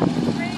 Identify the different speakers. Speaker 1: Ready? Yeah,